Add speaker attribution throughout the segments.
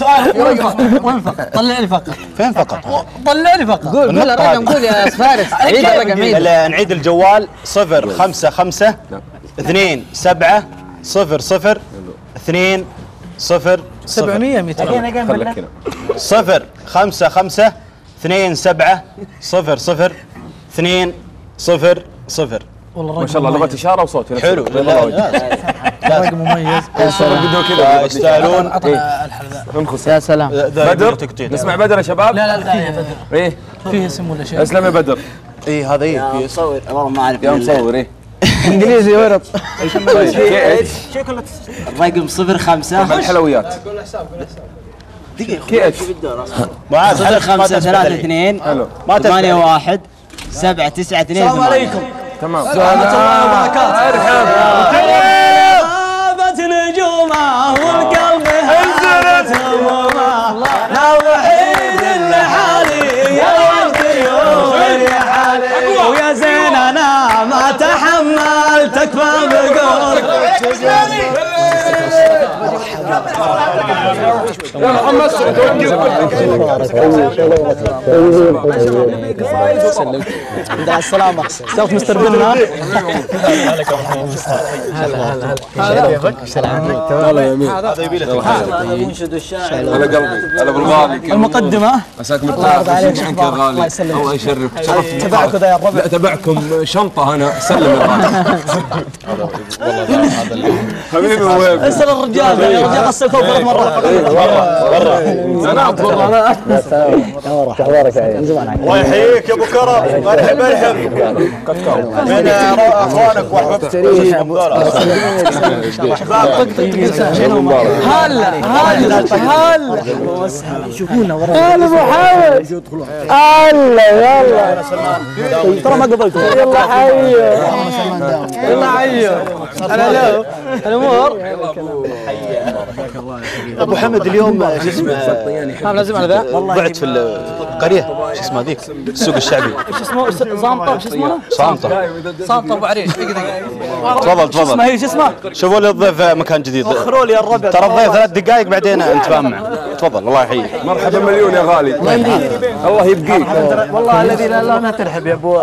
Speaker 1: سؤال. وين فقط؟ وين فقط؟ طلع لي فقط.
Speaker 2: فين فقط؟
Speaker 1: طلع لي فقط.
Speaker 3: قول قول الرقم قول يا فارس. عيد الرقم عيد
Speaker 2: ال- نعيد الجوال. صفر خمسة خمسة. اثنين سبعة. صفر صفر. اثنين صفر صفر.
Speaker 1: 700 200
Speaker 4: خليك هنا.
Speaker 2: صفر خمسة خمسة. اثنين سبعة. صفر صفر. اثنين صفر صفر.
Speaker 1: والله
Speaker 4: ما شاء الله لغة إشارة وصوت.
Speaker 2: حلو. لا. لا
Speaker 1: رقم مميز.
Speaker 4: بدون كذا.
Speaker 2: يستاهلون.
Speaker 1: عطنا الحلقة.
Speaker 4: انخس
Speaker 3: يا سلام.
Speaker 4: بدر؟ نسمع بدر يا شباب؟
Speaker 1: لا لا لا بدر.
Speaker 4: إيه.
Speaker 1: فيه اسم ولا شيء؟
Speaker 4: أسلم يا بدر.
Speaker 2: اي هذا إيه؟ في-
Speaker 5: مصور. والله ما أعرف.
Speaker 4: يا مصور إيه.
Speaker 3: إنجليزي ورط
Speaker 4: كي إتش؟
Speaker 5: الرقم صفر خمسة
Speaker 4: مع الحلويات اتش
Speaker 2: معاذ ما
Speaker 5: خمسة. اثنين
Speaker 4: حلو.
Speaker 2: ما تسمع
Speaker 5: ثمانية
Speaker 2: لي.
Speaker 5: واحد سبعة تسعة اثنين
Speaker 1: السلام عليكم.
Speaker 4: تمام.
Speaker 1: ورحمة الله وبركاته السلامة. سوف مستر بنا
Speaker 2: هذا يبي له
Speaker 4: على قلبي. على بالغالي
Speaker 1: المقدمة.
Speaker 4: عساكم الله عنك يا غالي. الله يشرف. شرفنا
Speaker 1: تبعكم يا الربع
Speaker 4: لا تبعكم شنطة أنا سلم يا غالي حبيبي وين
Speaker 1: أسأل الرجال يا رجال غسلكم ثلاث مرات
Speaker 4: أنا اطلب أنا
Speaker 2: الله يحييك يا أبو كرم. مرحبا مرحبا من أخوانك وأحبابك.
Speaker 1: هلا هلا. هلا شوفونا ورا هلا. ابو حامد هلا يلا. ترى ما قبلت يلا حي يلا حي هلا لو الأمور
Speaker 2: أبو حمد اليوم شو اسمه؟
Speaker 1: نعم لازم على ذا.
Speaker 2: ضعت في القريه شو اسمه ذيك السوق الشعبي.
Speaker 1: شو اسمه؟ زامطة. شو اسمه؟
Speaker 2: صامته
Speaker 1: صامطه أبو عريش
Speaker 2: تفضل تفضل.
Speaker 1: شو اسمه؟
Speaker 2: شوفوا لي الضيف مكان جديد.
Speaker 1: أخروا لي الربع.
Speaker 2: ترى الضيف ثلاث دقائق بعدين نتفاهم معه تفضل الله يحييك.
Speaker 4: مرحبا مليون يا غالي. الله يبقيك.
Speaker 1: والله الذي لا لا ما ترحب يا أبو.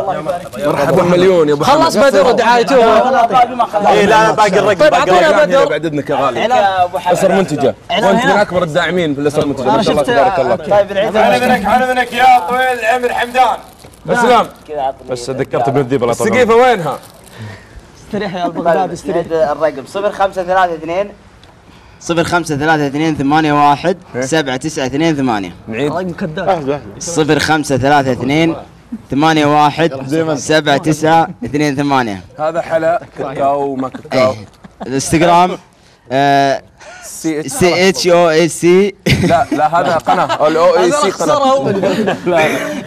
Speaker 4: مرحبا مليون يا أبو
Speaker 1: خلص بدر ودعايته.
Speaker 2: اي لا باقي الرقم
Speaker 1: طيب
Speaker 2: باقي
Speaker 1: اعطينا بدر.
Speaker 4: بعد إذنك يا غالي. أسر
Speaker 1: منتجة.
Speaker 4: وأنت من. أكبر الداعمين في الأسر المنتجه ما شاء الله تبارك الله.
Speaker 1: طيب العيد
Speaker 4: منك منك يا طويل العمر حمدان. اسلام بس ذكرت ابن الذيب الله السقيفة وينها؟
Speaker 1: استريح يا البغداد استريح.
Speaker 5: الرقم صفر خمسة ثلاثة اثنين صفر خمسة ثلاثة اثنين ثمانية واحد سبعة تسعة اثنين ثمانية.
Speaker 4: نعيد
Speaker 1: كذاب
Speaker 5: صفر خمسة ثلاثة اثنين ثمانية واحد سبعة تسعة اثنين ثمانية.
Speaker 4: هذا حلا كاكاو ما كاكاو
Speaker 5: إيه. الانستغرام آه،
Speaker 4: سي
Speaker 5: سي إتش أو اس سي.
Speaker 4: لا لا هذا قناة. الأو إي سي قناة.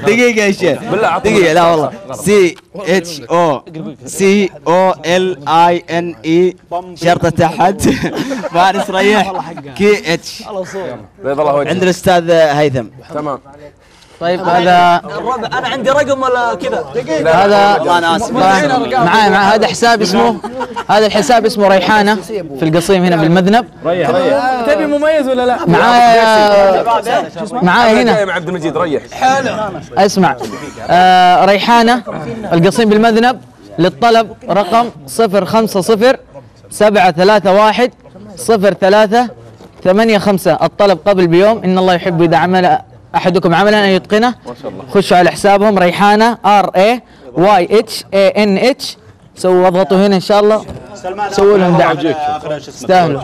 Speaker 5: دقيقة يا شيخ.
Speaker 4: بالله
Speaker 5: دقيقة لا والله. سي إتش أو. سي أو إل آي إن إي. شرطة تحت. فارس ريح. كي إتش.
Speaker 4: بيض الله وجهك.
Speaker 5: عند الأستاذ هيثم.
Speaker 4: تمام.
Speaker 3: طيب هذا
Speaker 1: الربع أنا عندي رقم ولا كذا؟
Speaker 3: هذا
Speaker 5: والله أنا اسف
Speaker 3: معاي مع هذا حساب اسمه هذا الحساب اسمه ريحانة في القصيم هنا بالمذنب
Speaker 1: تبي مميز ولا لا؟
Speaker 3: معايا معايا هنا.
Speaker 4: مع عبد المجيد ريح.
Speaker 3: اسمع. آه ريحانة القصيم بالمذنب للطلب رقم 050 731 03 85 الطلب قبل بيوم إن الله يحب إذا عمل أحدكم عملا أن يتقنه. ما شاء الله خشوا على حسابهم ريحانة ار اي واي اتش اي ان اتش سووا أضغطوا هنا إن شاء الله. سووا لهم دعم. يستاهلوا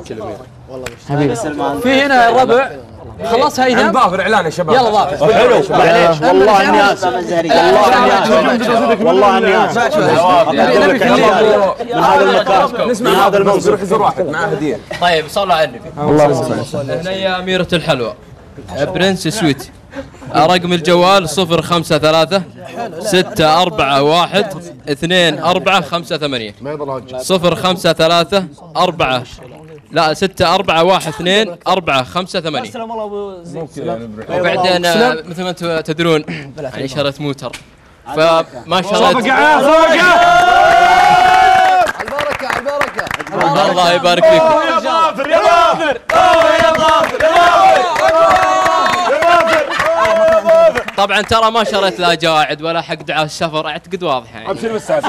Speaker 3: حبيبي.
Speaker 1: في هنا الربع خلاص
Speaker 4: عند
Speaker 1: هيثم
Speaker 4: ظافر إعلان يا شباب.
Speaker 1: يلا ظافر
Speaker 2: حلو. معليش والله إني آسف. والله إني آسف. والله إني آسف. من هذا المكان.
Speaker 4: نسمع
Speaker 2: من هذا المنصب
Speaker 4: المنصب يزور واحد. معاه هدية.
Speaker 6: طيب صلوا على النبي.
Speaker 3: اللهم
Speaker 6: هنا يا أميرة الحلوى. برنس سويت. رقم الجوال صفر خمسة ثلاثة ستة أربعة واحد اثنين أربعة خمسة ثمانية. صفر خمسة ثلاثة أربعة. لا ستة أربعة واحد اثنين أربعة خمسة ثمانية.
Speaker 1: السلام الله أبو زيد.
Speaker 6: وبعدين آه، مثل ما أنتم تدرون يعني شريت موتر. فما شريت الله. يبارك فيكم طبعا ترى ما شريت لا جواعد ولا حق دعاء السفر أعتقد واضح يعني.
Speaker 4: أبشر بالسعد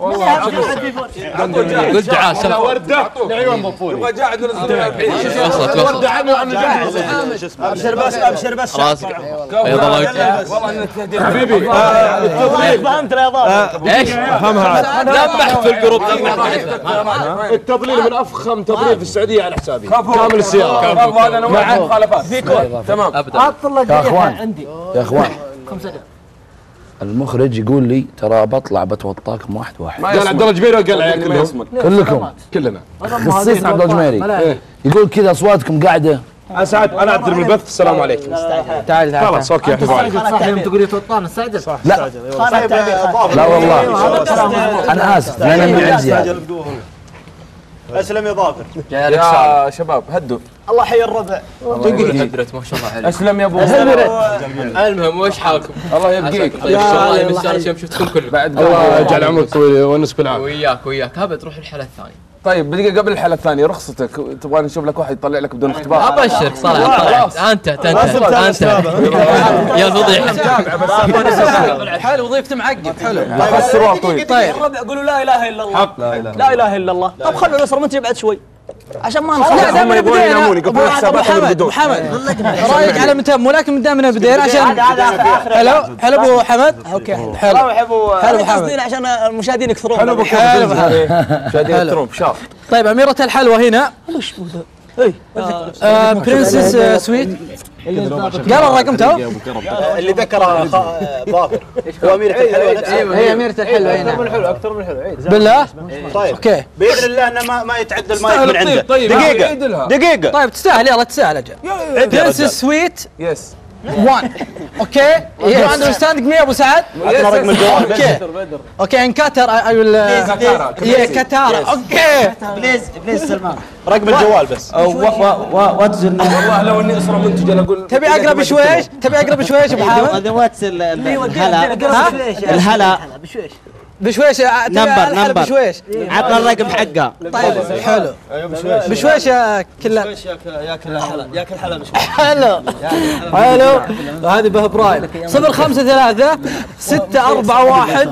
Speaker 4: والله
Speaker 6: قلت دعاء السفر
Speaker 4: وردة. لعيون بطولي يبغى جاعد ولا
Speaker 6: وصلت
Speaker 4: وردة
Speaker 6: وصلت
Speaker 2: أبشر بس أبشر بس
Speaker 6: راسك بيض الله وجهك
Speaker 4: والله انك تهديد حبيبي
Speaker 1: فهمت يا ضابط
Speaker 6: إيش؟ لمح في الجروب.
Speaker 4: التضليل من أفخم تضليل في السعودية على حسابي. كامل السيارة. مع مخالفات. تمام.
Speaker 6: ابدا.
Speaker 7: يا أخوان. يا اخوان المخرج يقول لي ترى بطلع بتوطاكم واحد واحد
Speaker 4: قال عبد الله جبير وقال عيال كلهم
Speaker 7: كلكم
Speaker 4: كلنا
Speaker 7: خصيصا عبد الله الجميري يقول كذا اصواتكم قاعدة
Speaker 4: اسعد أنا اعتذر من البث السلام عليكم
Speaker 3: تعال تعال
Speaker 4: خلاص أوكي احتفال عليك
Speaker 8: يوم تقول توطان السعد
Speaker 7: لا لا والله أنا اسف لأن من عندي.
Speaker 2: اسلم يا ظافر
Speaker 4: يا شباب هدوا
Speaker 2: الله حي الربع.
Speaker 6: هدرت ما شاء الله عليك.
Speaker 4: أسلم يا أبو
Speaker 6: المهم وش حالكم؟
Speaker 4: الله يبقيك.
Speaker 6: طيب إن شاء الله يمسانا يوم شفتكم كلكم
Speaker 4: بعد الله يجعل عمرك طويل ويونس بالعافيه
Speaker 6: وياك وياك. هبه تروح الحاله الثانية.
Speaker 4: طيب دقيقة قبل الحلقة الثانية رخصتك. تبغى نشوف لك واحد يطلع لك بدون اختبار.
Speaker 6: أبشرك صراحة. طلعت أنت أنت أنت يا الفضيحه
Speaker 1: حلو وظيفته معقد. حلو.
Speaker 4: سروال طويل.
Speaker 1: طيب. قولوا لا إله إلا الله. لا إله إلا الله. طب خلوا الأسرة منتج بعد شوي. عشان ما نخلص.
Speaker 4: لا، دام يبغون ينامون، يقفلون
Speaker 1: أبو
Speaker 4: حساباتهم
Speaker 1: محمد رايك على متى مو لكن دامنا بدينا؟ عشان حلو حلو أبو حمد أوكي حلو.
Speaker 2: ابو
Speaker 1: حلو أبو حمد.
Speaker 2: قصدي عشان المشاهدين يكثرون.
Speaker 4: حلو أبو
Speaker 1: حلو.
Speaker 4: شادين الترومب شاف.
Speaker 1: طيب أميرة الحلوى هنا. آه، برنسس آه، سويت قال الرقم تو
Speaker 2: اللي ذكر ظافر هو؟ أميرة الحلوة. نفسها
Speaker 3: هي أميرة الحلوة هنا
Speaker 1: بالله؟
Speaker 2: طيب.
Speaker 1: أوكي.
Speaker 2: بإذن الله إنه ما ما يتعدى المايك من عنده.
Speaker 4: طيب،
Speaker 2: دقيقة.
Speaker 4: عيد.
Speaker 2: دقيقة.
Speaker 1: طيب تستاهل. يلا تستاهل أجل.
Speaker 2: رجال.
Speaker 1: سويت
Speaker 4: يس
Speaker 1: 1 أوكي يو اندرستاند مي ابو سعد
Speaker 2: عطنا رقم الجوال بس.
Speaker 1: أوكي أوكي ان كاتر اي ويل. يا كتارة أوكي
Speaker 8: بليز بليز سلمان
Speaker 2: رقم الجوال بس
Speaker 8: واتس
Speaker 4: والله لو اني اسره منتج أنا أقول
Speaker 1: تبي اقرب شويش تبي اقرب شويش أبو حامد
Speaker 8: هذا واتس الهلا. الهلا
Speaker 1: بشويش. تبي
Speaker 8: نمبر،
Speaker 1: الحلب
Speaker 8: نمبر.
Speaker 1: بشويش.
Speaker 8: عطنا الرقم حقه.
Speaker 1: طيب حلو. بشويش يا كلا
Speaker 2: ياكل حلا ياكل حلا مش
Speaker 1: حلو. حلو. هذه به برايم صفر خمسة ثلاثة ستة أربعة واحد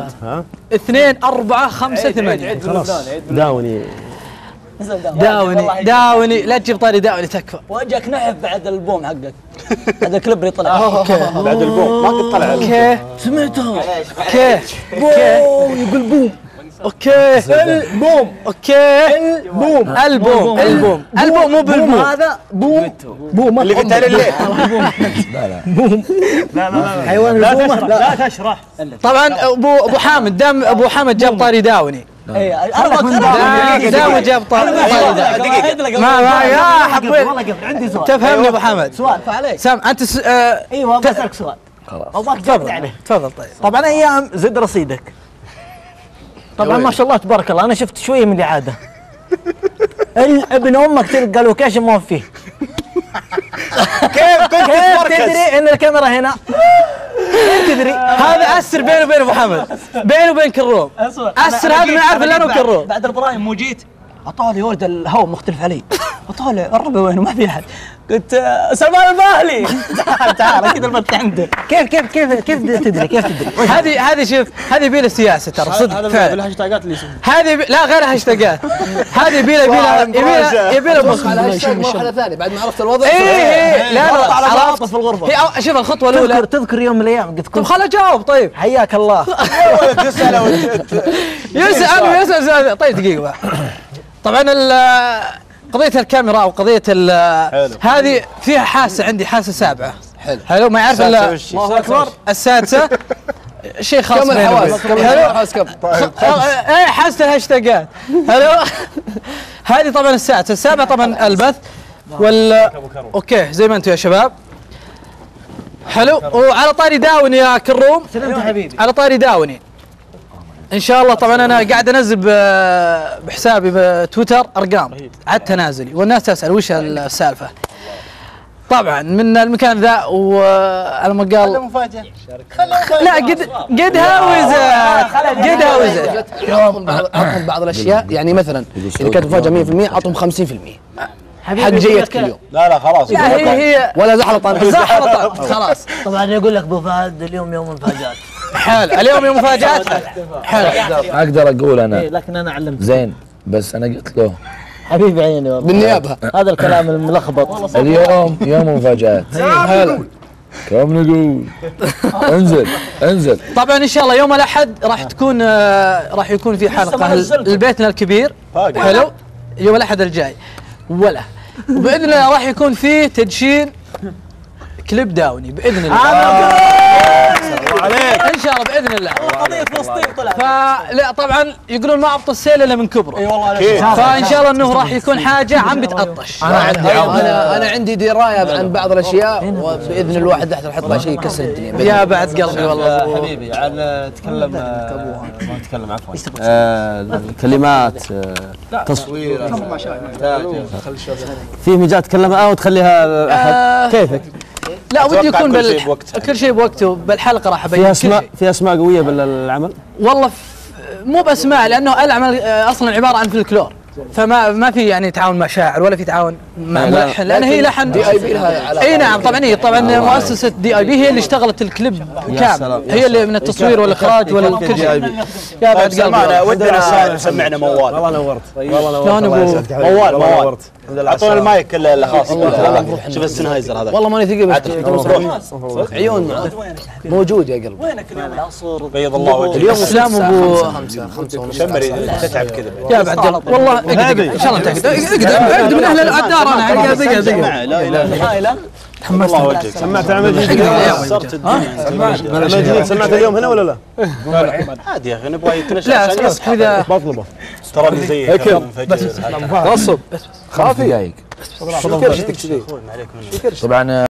Speaker 1: اثنين أربعة خمسة ثمانية.
Speaker 7: داوني.
Speaker 1: داوني. داوني لا تجيب طاري داوني تكفى.
Speaker 2: وجهك نحف بعد البوم حقك. هذا الكليب اللي طلع.
Speaker 1: أوكي.
Speaker 2: بعد البوم. ما قد طلع.
Speaker 1: أوكي. سمعتها أوكي. أوكي. يقول بوم أوكي. البوم. أوكي. البوم. البوم. البوم. البوم. مو بالبوم. هذا بوم بوم
Speaker 2: اللي تالي الليل.
Speaker 1: حيوان البومة. لا.
Speaker 2: تشرح.
Speaker 1: طبعا ابو أبو حامد دام أبو حامد جاب طاري داوني. دام دام جاب طاري داوني ما ما يا حبيت
Speaker 8: عندي سؤال.
Speaker 1: تفهمني أبو حامد
Speaker 8: سؤال فعليك.
Speaker 1: سام أنت س... آه،
Speaker 8: أيوه بسالك سؤال. أبغاك تجاوب
Speaker 1: تفضل
Speaker 8: عليه.
Speaker 1: تفضل طيب.
Speaker 8: طبعا أيام زد رصيدك. طبعا ما شاء الله تبارك الله أنا شفت شوية من الإعادة. ال- ابن أمك تلقى لوكيشن ما فيه.
Speaker 2: كيف كنت
Speaker 8: كيف تدري إن الكاميرا هنا؟ تدري؟
Speaker 1: هذا أسر بيني وبين أبو حامد بيني وبين كروم أسر هذا ما يعرف الا أنا وكروم
Speaker 2: بعد البرايم مو جيت. اعطاه لي ولد الهواء مختلف علي. اطالع الربع وينه؟ ما في أحد. قلت سلمان الباهلي. تعال تعال أكيد البث عنده.
Speaker 8: كيف كيف كيف كيف تدري؟ كيف تدري؟
Speaker 1: هذه هذه شوف هذه يبي سياسه ترى صدق فعلا.
Speaker 2: بالهاشتاجات اللي
Speaker 1: هذه. لا غير هاشتاجات هذه يبي لها يبي لها يبي لها يبي لها
Speaker 3: مرحلة ثانية بعد ما عرفت الوضع.
Speaker 1: اي اي لا لا
Speaker 2: على
Speaker 1: عرفت.
Speaker 2: في
Speaker 1: الغرفة. شوف الخطوة
Speaker 8: تذكر
Speaker 1: الأولى.
Speaker 8: تذكر يوم من الأيام قلت
Speaker 1: طب
Speaker 8: كنت
Speaker 1: خل اجاوب طيب.
Speaker 8: حياك الله.
Speaker 2: تسال
Speaker 1: يسأل يسأل. سؤال. طيب دقيقة. طبعا ال- قضية الكاميرا أو قضية ال- هذه فيها حاسة عندي حاسة سابعة. حلو. حلو ما يعرف إلا الله أكبر. السادسة. شيء خاص
Speaker 3: كم الحواس. كم
Speaker 1: حلو
Speaker 3: الحواس كم
Speaker 1: إيه حاسة الهاشتاجات. حلو هذه طبعا السادسة. السابعة طبعا البث. وال okay زي ما أنتم يا شباب. حلو وعلى طاري داوني يا كروم.
Speaker 8: سلمت حبيبي.
Speaker 1: على طاري داوني. إن شاء الله طبعا أنا قاعد أنزل بحسابي بتويتر أرقام على التنازلي والناس تسأل وش السالفة. طبعا من المكان ذا وعلى ما قال
Speaker 2: مفاجأة.
Speaker 1: لا قد قد هاوزت قد هاوزت
Speaker 3: اعطهم بعض الأشياء. يعني مثلا إذا كانت مفاجأة 100% اعطهم 50%
Speaker 9: حق جيتك اليوم
Speaker 2: لا لا خلاص.
Speaker 1: لا هي هي
Speaker 9: ولا زحلطة.
Speaker 1: زحلطة. خلاص.
Speaker 8: طبعا يقول لك أبو فهد اليوم يوم المفاجات
Speaker 1: حلو اليوم يوم مفاجآت. حلو
Speaker 9: أقدر أقول أنا.
Speaker 8: إيه، لكن أنا علمت.
Speaker 9: زين. بس أنا قلت له.
Speaker 8: حبيبي عيني والله.
Speaker 9: بالنيابة.
Speaker 8: هذا الكلام الملخبط.
Speaker 9: اليوم يوم مفاجآت.
Speaker 1: حلو
Speaker 9: كم نقول؟ انزل انزل.
Speaker 1: طبعا إن شاء الله يوم الأحد راح تكون آه، راح يكون في حلقة لبيتنا الكبير. حلو. يوم الأحد الجاي. ولا. وباذن الله راح يكون فيه تدشين. كليب داوني بإذن الله. إن شاء الله بإذن الله.
Speaker 10: قضية فلسطين طلعت.
Speaker 1: فلا طبعا يقولون ما عبط السيل إلا من كبره.
Speaker 10: إي والله.
Speaker 1: فإن شاء الله إنه راح يكون حاجة عم بتعطش
Speaker 9: أنا عندي أنا أنا عندي درايه عن بعض الأشياء وبإذن الواحد تحت نحط له شيء يكسر الدنيا
Speaker 1: يا بعد قلبي والله.
Speaker 4: حبيبي على تكلم آه، ما تكلم عفوا. آه، الكلمات آه، تصوير. في مجال تكلم أو تخليها
Speaker 1: آه،
Speaker 4: احد كيفك؟
Speaker 1: لا ودي يكون
Speaker 2: كل
Speaker 1: بال...
Speaker 2: شيء بوقته.
Speaker 1: كل شيء بوقته بالحلقة راح أبين
Speaker 4: في اسماء. في أسماء قوية بالعمل؟
Speaker 1: والله ف... مو بأسماء لأنه العمل آه، أصلا عبارة عن فلكلور. فما ما في يعني تعاون مع شاعر ولا في تعاون مع
Speaker 4: لا،
Speaker 1: ملحن لأن هي لحن
Speaker 9: D A B لها علاقه
Speaker 1: إي نعم طبعا هي طبعا مؤسسة D A B هي اللي اشتغلت الكليب كامل. هي اللي من التصوير والإخراج وكل شيء. يا
Speaker 2: طيب
Speaker 1: بعد
Speaker 2: سمعنا
Speaker 1: قلبي
Speaker 2: ودنا سمعنا موال.
Speaker 4: والله نورت. والله
Speaker 1: ابو
Speaker 2: موال موال. أعطونا المايك الخاص شوف السنهايزر هذا
Speaker 9: والله ماني ثقيل بس عيون. معه موجود يا قلبي.
Speaker 10: وينك اليوم العصر
Speaker 2: بيض الله وجهك.
Speaker 9: اليوم
Speaker 1: اسلام أبو
Speaker 9: خمسة خمسة ونص.
Speaker 2: شمري تتعب كذا.
Speaker 1: يا بعد قلبي والله. إن شاء الله اقعد أقعد من أهل الدار أنا.
Speaker 2: لا إله إلا
Speaker 10: هايلا
Speaker 2: الله وجهك.
Speaker 4: سمعت عمل جديد
Speaker 2: كسرت الدنيا
Speaker 4: عمل جديد سمعت اليوم هنا ولا لا؟
Speaker 2: عادي يا أخي نبغى يتنشأ
Speaker 1: لا
Speaker 2: عشان يصحى
Speaker 4: بطلبه
Speaker 2: ترى اللي زيك
Speaker 4: هيك.
Speaker 2: منفجر
Speaker 9: خمس دقائق طبعا